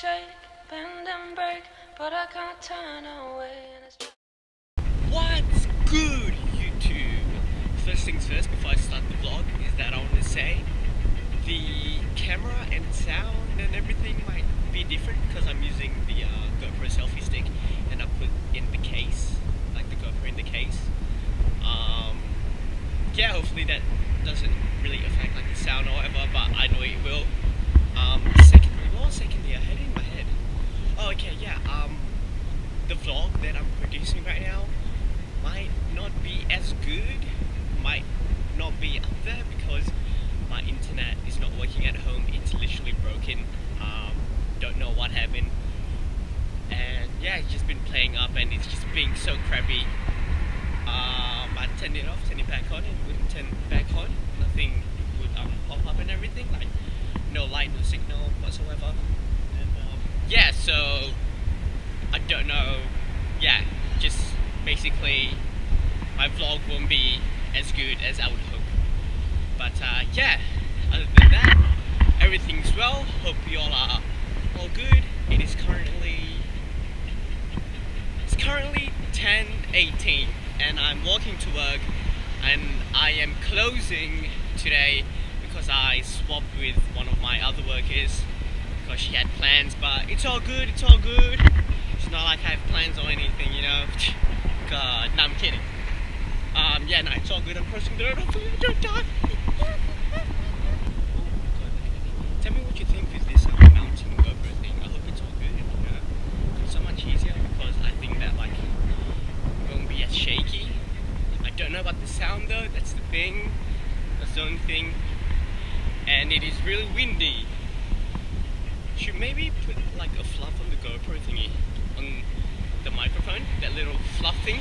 shake, bend and break, but I can't turn away. What's good, YouTube? First things first, before I start the vlog, is that I want to say the camera and sound and everything might be different because I'm using the uh, GoPro selfie stick and I put in the case, like the GoPro in the case. Um, yeah, hopefully that doesn't really affect like the sound or whatever, but I know it will. Um, secondly, what secondly? I it in my head. Oh, okay, yeah. Um, the vlog that I'm producing right now might not be as good, might not be up there because my internet is not working at home. It's literally broken. Um, don't know what happened. And yeah, it's just been playing up and it's just being so crappy. Um, I turned it off, turned it back on, it wouldn't turn back on. Nothing would um, pop up and everything, like no light, no signal whatsoever. And um, yeah, so I don't know. Yeah, just basically my vlog won't be as good as I would hope. But uh, yeah, other than that, everything's well. Hope you all are all good. It is currently it's currently 10:18, and I'm walking to work, and I am closing today because I swapped with one of my other workers because she had plans. But it's all good. It's all good. It's not like I have plans or anything, you know. God, no, I'm kidding. Um, yeah, no, it's all good. I'm crossing the road. Hopefully, I don't die. Tell me what you think of this uh, mountain GoPro thing. I hope it's all good. You know, it's so much easier because I think that like it won't be as shaky. I don't know about the sound though. That's the thing. That's the only thing. And it is really windy. Should maybe put like a fluff on the GoPro thingy on the microphone. That little fluff thing.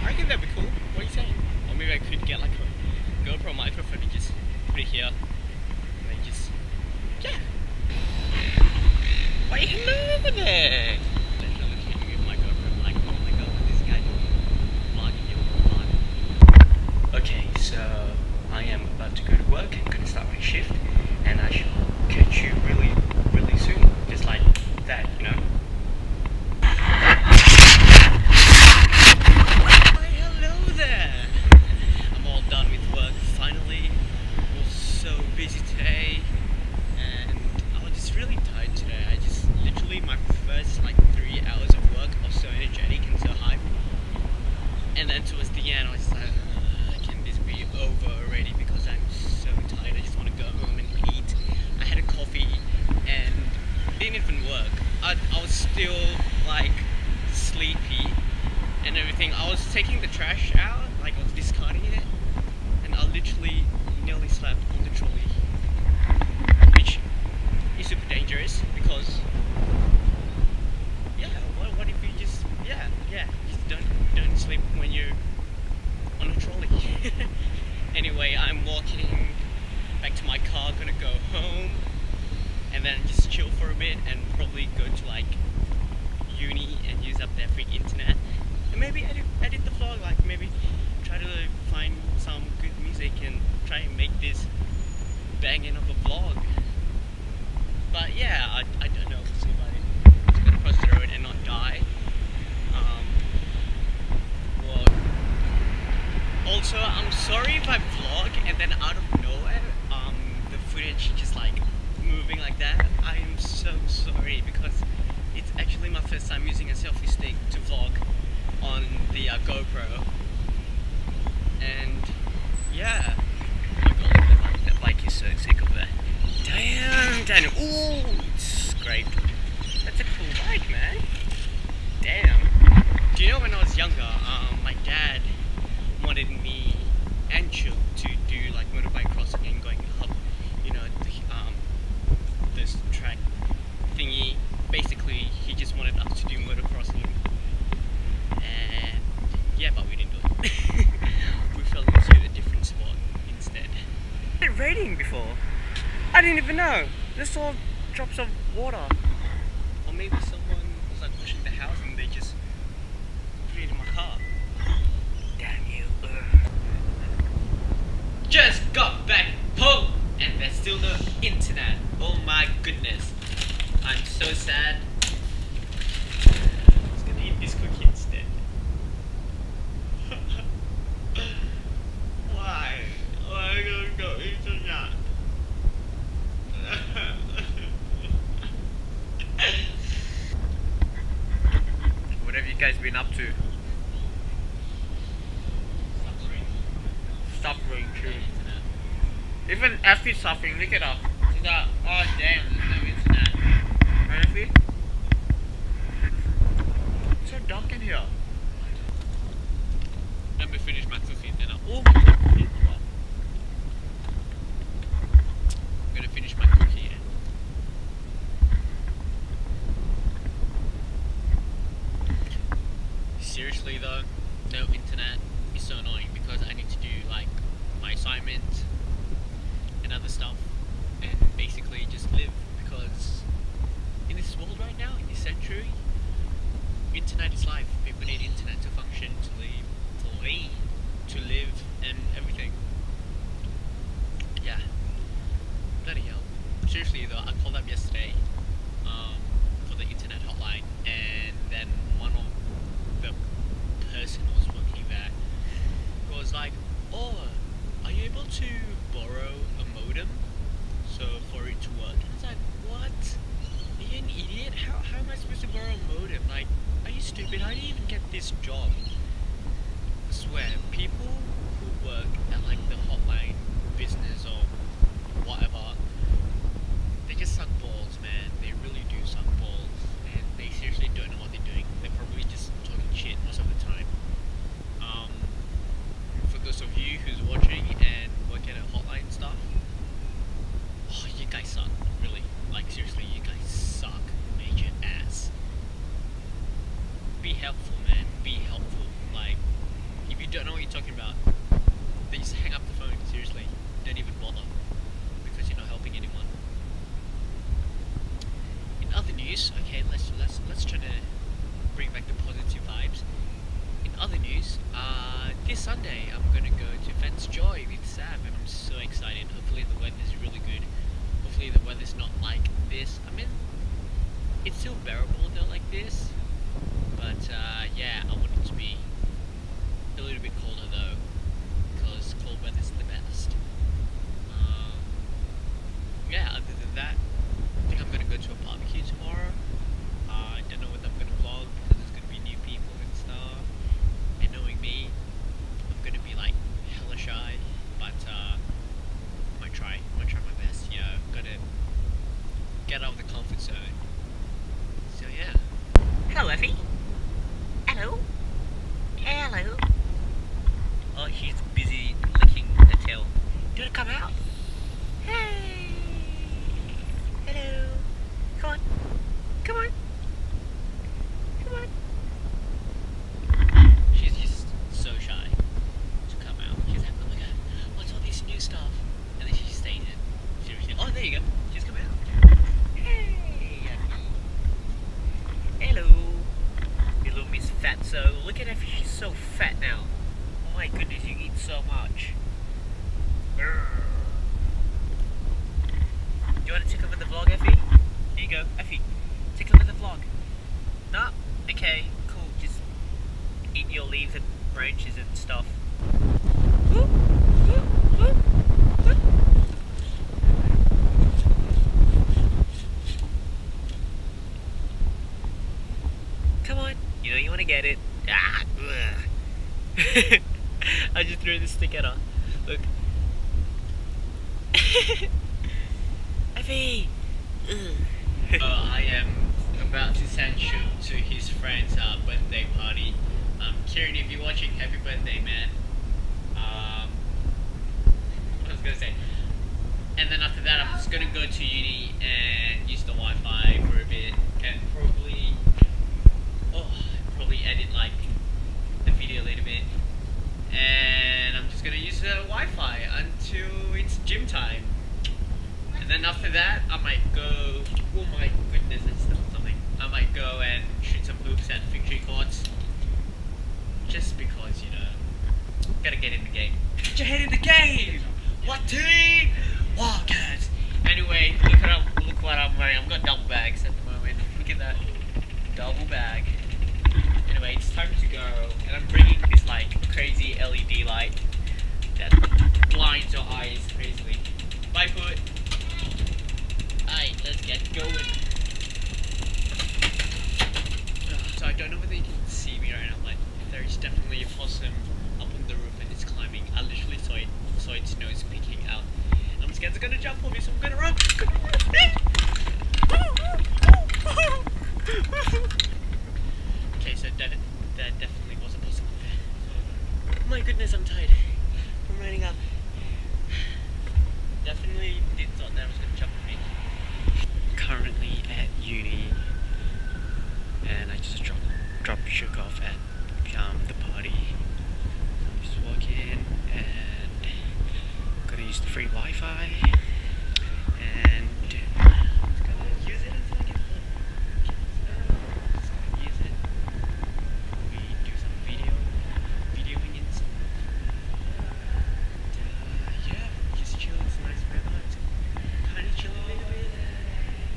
I reckon that'd be cool. What are you saying? Or maybe I could get like a GoPro microphone and just put it here. And then just, yeah. Wait, hello over there! Oh. Okay, so I am about to go to work. I'm gonna start my shift, and I shall catch you really, really soon. Just like that, you know? Raining before. I didn't even know. Just saw drops of water. Or maybe someone was like washing the house and they just put it in my car. Damn you. Ugh. Just got back home and there's still no internet. Oh my goodness. I'm so sad. I was gonna eat this cookie instead. Why? Why are you gonna go eat that? what have you guys been up to? Suffering too. Even Effie's suffering, look at her. She's like, oh damn, there's no internet. Right, Effie? It's so dark in here. Let me finish my cookie and. Oh my god. I'm gonna finish my cookie and. Seriously though, no internet is so annoying because I need to do like my assignment and other stuff and basically just live because in this world right now, in this century, internet is life. People need internet to function, to live, to live, to live, and everything. Yeah. Bloody hell. Seriously though, I called up yesterday um, for the internet hotline, and then one of the person who was working there was like, "Oh, are you able to borrow a modem so for it to work?" And I was like, "What? Are you an idiot? How how am I supposed to borrow a modem? Like, are you stupid? How do you even get this job?" I swear, people who work at like the hotline business or whatever, they just suck balls, man. They really do suck balls, and they seriously don't know what they're doing. They're probably just talking shit most of the time. Um, for those of you who's watching and work at a hotline and stuff, oh, you guys suck. Really, like seriously, you guys suck. Major ass. Be helpful, man. Be helpful. Like, if you don't know what you're talking about, then just hang up the phone. Seriously, don't even bother because you're not helping anyone. In other news, okay, let's let's let's try to bring back the positive vibes. In other news, uh, this Sunday I'm gonna go to Fence Joy with Sam, and I'm so excited. Hopefully the weather's really good. Hopefully the weather's not like this. I mean, it's still bearable though like this, but uh, yeah, I want it to be a little bit colder though, because cold weather's the best. Um, yeah, other than that, I think I'm gonna go to a barbecue tomorrow. Uh, I don't know whether I'm gonna vlog because there's gonna be new people and stuff. And knowing me, I'm gonna be like hella shy, but uh, I might try. I might try my best. You know, gotta get out of the comfort zone. So yeah. Hello, Effie. Hello. Hello. Oh, she's busy licking the tail. Do you want to come out? Hey. Hello. Come on. Come on. Come on. She's just so shy to come out. She's like, oh my god, what's all this new stuff? And then she stays in. Seriously. Oh, there you go. She's come out. Hey. Hello. Little Fatso. Look at her. She's so fat now. Oh my goodness, you eat so much. Grr. You want to take over the vlog, Effie? Here you go, Effie. Take over the vlog. No? Okay, cool. Just eat your leaves and branches and stuff. Come on. You know you want to get it. Ah, ugh. I just threw the stick at her. Look. Effie! uh, I am about to send Shu to his friend's uh, birthday party. Um, Kieran, if you're watching, happy birthday, man. Um, what was I gonna say? And then after that, I'm just gonna go to uni and use the Wi-Fi for a bit, and probably, oh, probably edit like the video a little bit. And gonna use the Wi-Fi until it's gym time. And then after that, I might go. Oh my goodness, it's still something. I might go and shoot some hoops at victory courts. Just because, you know, gotta get in the game. Get your head in the game! What team? Wildcats! Anyway, look at look what I'm wearing. I've got double bags at the moment. Look at that. Double bag. Anyway, it's time to go, and I'm bringing this, like, crazy LED light that blinds your eyes crazily. My foot. Alright, let's get going. So I don't know whether you can see me right now, but there is definitely a possum up on the roof and it's climbing. I literally saw it, saw its nose peeking out. I'm scared it's gonna jump on me, so I'm gonna run. Okay, so that, that definitely was a possum. Oh my goodness, I'm tired. Running up. Definitely did thought that was gonna jump on me. Currently at uni, and I just dropped dropped shook off at um, the party. I'm just walking and gonna use the free Wi-Fi and just gonna use it until I get home. Just gonna use it. We do some video, videoing and some. And, uh, yeah, just chill. It's nice weather. It's kind of chilly a little bit.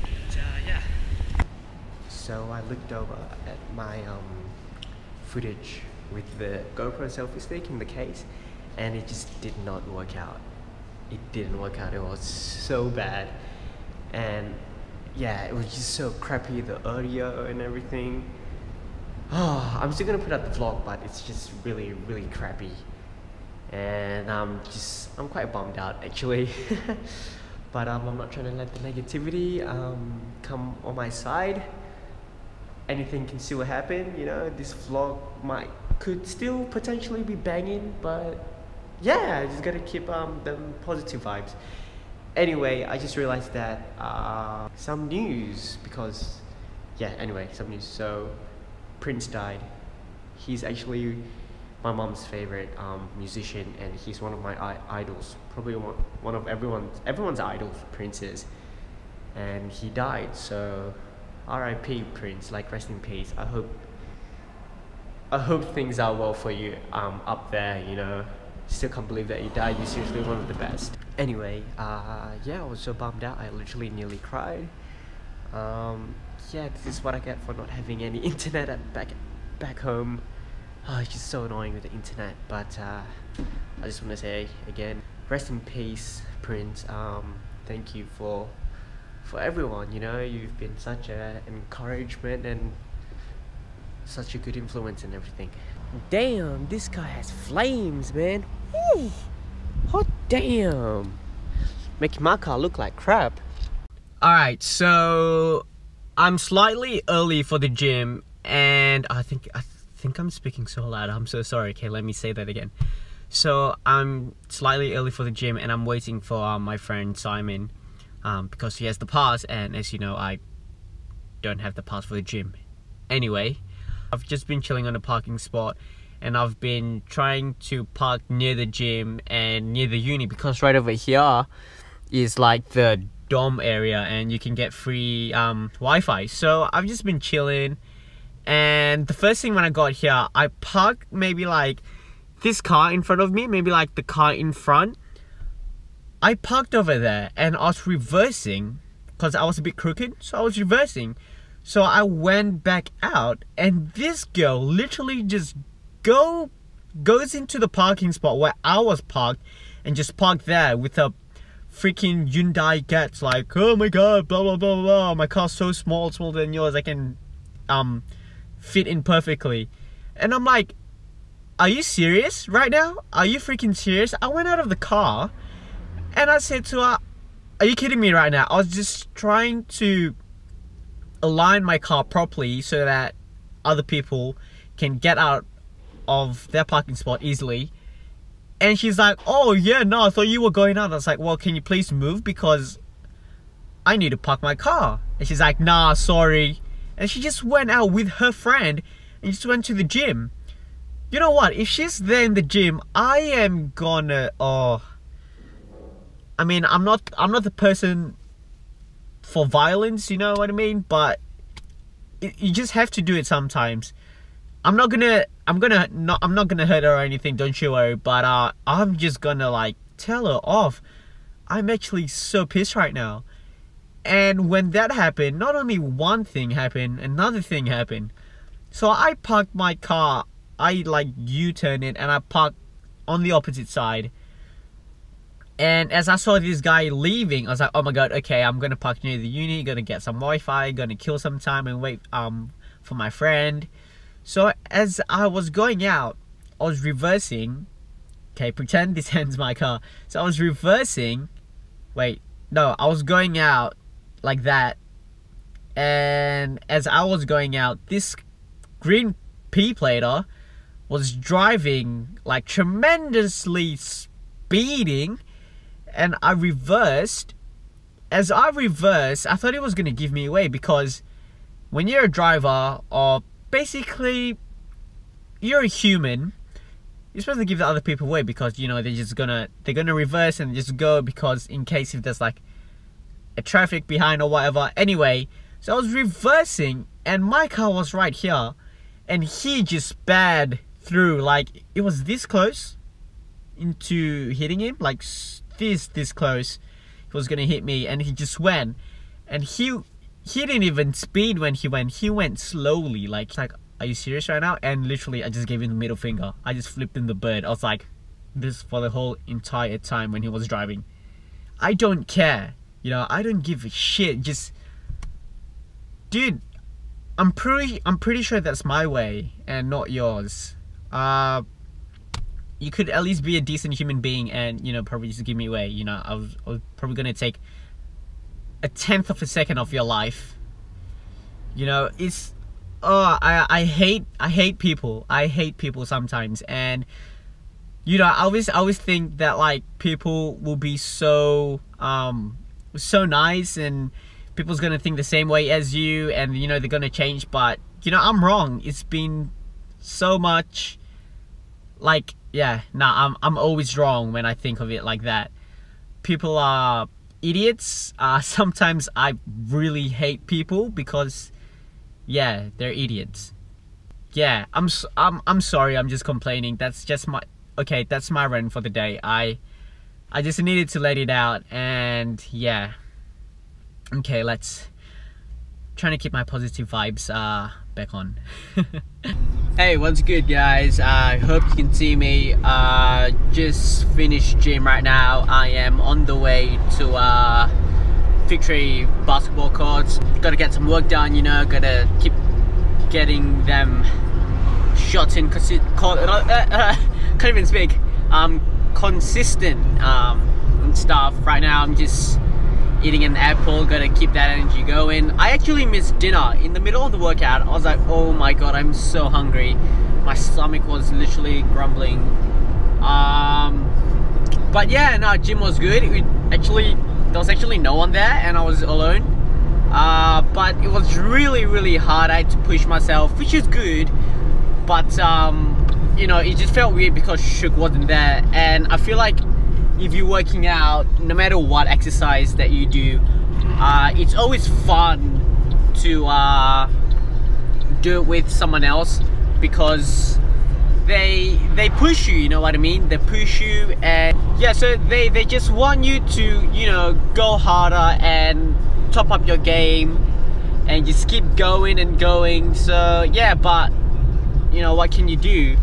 And, uh, yeah. So I looked over at my um, footage with the GoPro selfie stick in the case, and it just did not work out. It didn't work out. It was so bad, and yeah, it was just so crappy. The audio and everything. Oh, I'm still gonna put out the vlog, but it's just really, really crappy, and I'm just I'm quite bummed out actually. but um, I'm not trying to let the negativity um, come on my side anything can still happen. You know, this vlog might could still potentially be banging, but yeah, just gotta keep um them positive vibes. Anyway, I just realized that uh, some news because yeah. Anyway, some news. So Prince died. He's actually my mom's favorite um, musician, and he's one of my I- idols. Probably one, one of everyone's everyone's idols. Prince is, and he died. So R.I.P. Prince, like rest in peace. I hope I hope things are well for you um up there, you know. Still can't believe that you died, you're seriously one of the best. Anyway, uh yeah, I was so bummed out, I literally nearly cried. Um yeah, this is what I get for not having any internet at back back home. Oh, it's just so annoying with the internet, but uh I just wanna say again, rest in peace, Prince. Um thank you for for everyone. You know, you've been such a encouragement and such a good influence and everything. Damn, this guy has flames, man. Woo! Hot damn. Making my car look like crap. Alright, so I'm slightly early for the gym and I think I think I'm speaking so loud. I'm so sorry. Okay, let me say that again. So I'm slightly early for the gym and I'm waiting for uh, my friend Simon um, because he has the pass, and as you know, I don't have the pass for the gym. Anyway, I've just been chilling on a parking spot, and I've been trying to park near the gym and near the uni because right over here is like the dom area, and you can get free um, Wi-Fi. So I've just been chilling, and the first thing when I got here, I parked maybe like this car in front of me, maybe like the car in front I parked over there and I was reversing because I was a bit crooked, so I was reversing. So I went back out and this girl literally just go goes into the parking spot where I was parked and just parked there with a freaking Hyundai gets like, oh my god, blah blah blah blah. My car's so small, smaller than yours, I can um fit in perfectly. And I'm like, are you serious right now? Are you freaking serious? I went out of the car and I said to her, Are you kidding me right now? I was just trying to align my car properly so that other people can get out of their parking spot easily. And she's like, Oh, yeah, no, I thought you were going out. I was like, Well, can you please move? Because I need to park my car. And she's like, Nah, sorry. And she just went out with her friend and just went to the gym. You know what? If she's there in the gym, I am gonna. Oh. I mean, I'm not I'm not the person for violence, you know what I mean? But it, you just have to do it sometimes. I'm not gonna I'm gonna not I'm not gonna hurt her or anything, don't you worry. But uh, I'm just gonna like tell her off. I'm actually so pissed right now. And when that happened, not only one thing happened, another thing happened. So I parked my car. I like U-turn it and I parked on the opposite side And as I saw this guy leaving, I was like, oh my god, okay, I'm gonna park near the uni, gonna get some Wi-Fi, gonna kill some time and wait um for my friend. So as I was going out, I was reversing. Okay, pretend this ends my car. So I was reversing. Wait, no, I was going out like that. And as I was going out, this green P plater was driving like tremendously speeding and I reversed. As I reversed, I thought it was gonna give me away because when you're a driver or basically you're a human, you're supposed to give the other people away because you know they're just gonna they're gonna reverse and just go because in case if there's like a traffic behind or whatever. Anyway, so I was reversing and my car was right here and he just sped through like it was this close into hitting him like this this close he was gonna hit me and he just went. And he he didn't even speed when he went. He went slowly like like are you serious right now? And literally i just gave him the middle finger. I just flipped him the bird. I was like this for the whole entire time when he was driving. I don't care. You know i don't give a shit. Just dude i'm pretty i'm pretty sure that's my way and not yours. Uh you could at least be a decent human being and you know probably just give me away. You know i was, I was probably gonna take a tenth of a second of your life. You know it's oh i i hate i hate people. I hate people sometimes. And you know i always I always think that like people will be so um so nice and people's gonna think the same way as you and you know they're gonna change. But you know i'm wrong. It's been so much like yeah nah i'm, I'm always wrong when i think of it like that. People are idiots. Uh, sometimes i really hate people because yeah they're idiots. Yeah i'm i'm i'm sorry i'm just complaining. That's just my okay that's my run for the day. I i just needed to let it out and yeah. Okay let's trying to keep my positive vibes uh back on. Hey what's good guys? I uh, hope you can see me uh just finished gym right now. I am on the way to uh victory basketball courts. Gotta get some work done you know gotta keep getting them shots in it uh, uh, can't even speak. Um consistent um and stuff right now. I'm just eating an apple, gotta keep that energy going. I actually missed dinner in the middle of the workout. I was like, oh my god, I'm so hungry. My stomach was literally grumbling. Um, but yeah, no, gym was good. It actually, there was actually no one there and I was alone. Uh, but it was really, really hard. I had to push myself, which is good. But, um, you know, it just felt weird because Shook wasn't there. And I feel like if you're working out, no matter what exercise that you do, uh, it's always fun to uh, do it with someone else because they they push you you know what i mean? They push you and yeah so they they just want you to you know go harder and top up your game and just keep going and going. So yeah but you know what can you do?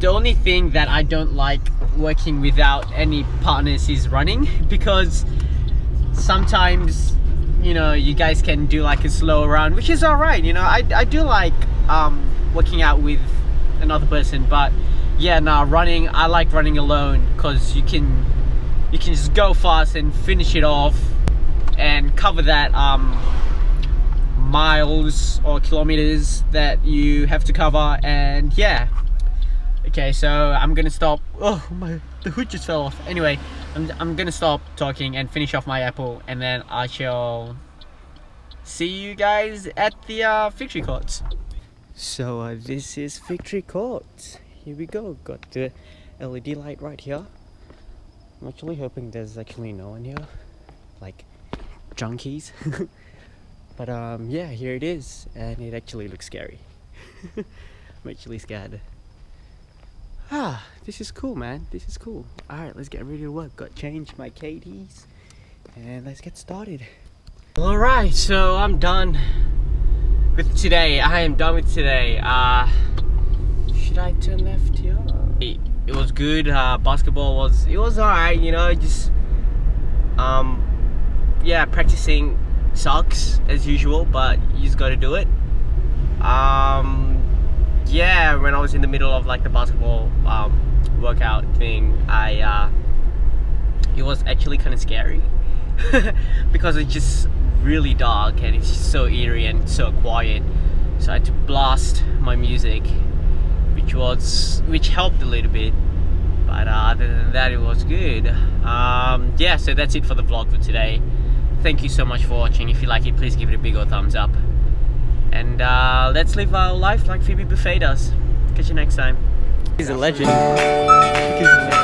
The only thing that i don't like working without any partners is running because sometimes you know you guys can do like a slow run which is all right you know. I, I do like um, working out with another person but yeah nah running i like running alone because you can you can just go fast and finish it off and cover that um, miles or kilometers that you have to cover and yeah Okay, so I'm gonna stop. Oh my, the hood just fell off. Anyway, I'm, I'm gonna stop talking and finish off my apple, and then I shall see you guys at the uh, victory courts. So uh, this is victory court. Here we go. Got the LED light right here. I'm actually hoping there's actually no one here, like junkies. but um, yeah, here it is, and it actually looks scary. I'm actually scared. Ah, this is cool, man. This is cool. Alright, let's get ready to work. Got changed my KDs. And let's get started. Alright, so I'm done with today. I am done with today. Uh, should I turn left here? It, it was good. Uh, basketball was, it was alright, you know, just Um, yeah, practicing sucks as usual, but you just got to do it. Um, yeah, when I was in the middle of like the basketball um, workout thing, I uh, it was actually kind of scary because it's just really dark and it's so eerie and so quiet. So I had to blast my music, which was which helped a little bit. But uh, other than that, it was good. Um, yeah, so that's it for the vlog for today. Thank you so much for watching. If you like it, please give it a big old thumbs up. And uh, let's live our life like Phoebe Buffay does. Catch you next time. He's a legend. He's a legend.